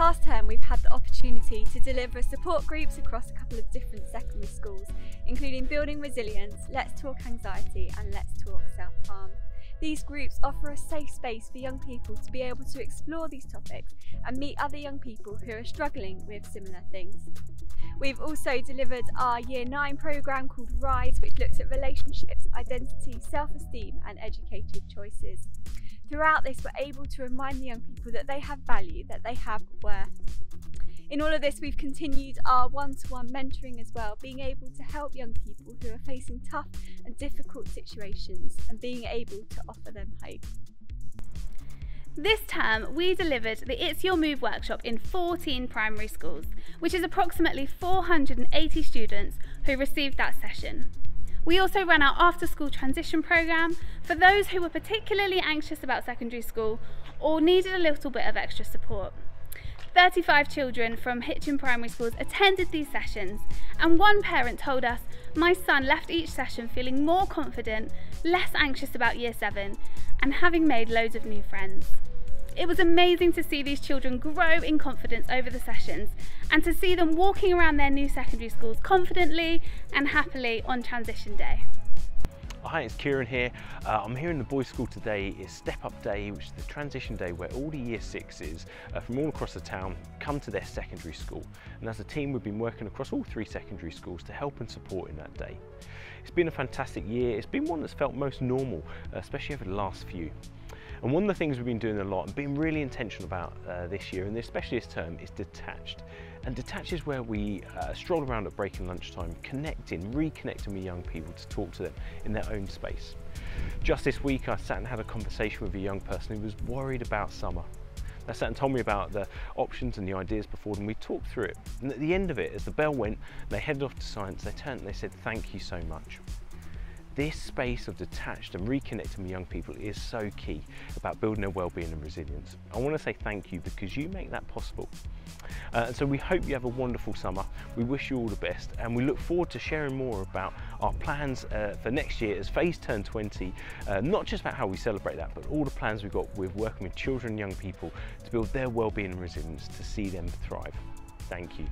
past term, we've had the opportunity to deliver support groups across a couple of different secondary schools, including Building Resilience, Let's Talk Anxiety, and Let's Talk Self Harm. These groups offer a safe space for young people to be able to explore these topics and meet other young people who are struggling with similar things. We've also delivered our Year 9 programme called Rise, which looks at relationships, identity, self esteem, and educated choices. Throughout this, we're able to remind the young people that they have value, that they have worth. In all of this, we've continued our one to one mentoring as well, being able to help young people who are facing tough and difficult situations and being able to offer them hope. This term, we delivered the It's Your Move workshop in 14 primary schools, which is approximately 480 students who received that session. We also ran our after school transition programme for those who were particularly anxious about secondary school or needed a little bit of extra support. 35 children from Hitchin Primary Schools attended these sessions and one parent told us, my son left each session feeling more confident, less anxious about year 7 and having made loads of new friends. It was amazing to see these children grow in confidence over the sessions and to see them walking around their new secondary schools confidently and happily on transition day. Hi, it's Kieran here. Uh, I'm here in the boys' school today. It's Step Up Day, which is the transition day where all the year sixes uh, from all across the town come to their secondary school. And as a team, we've been working across all three secondary schools to help and support in that day. It's been a fantastic year. It's been one that's felt most normal, especially over the last few. And one of the things we've been doing a lot and being really intentional about uh, this year, and especially this term, is detached. And detached is where we uh, stroll around at break and lunchtime, connecting, reconnecting with young people to talk to them in their own space. Just this week, I sat and had a conversation with a young person who was worried about summer. They sat and told me about the options and the ideas before them. We talked through it. And at the end of it, as the bell went, they headed off to science, they turned and they said, thank you so much. This space of detached and reconnecting with young people is so key about building their well-being and resilience. I want to say thank you because you make that possible. Uh, so we hope you have a wonderful summer. We wish you all the best and we look forward to sharing more about our plans uh, for next year as Phase Turn 20, uh, not just about how we celebrate that, but all the plans we've got with working with children and young people to build their well-being and resilience to see them thrive. Thank you.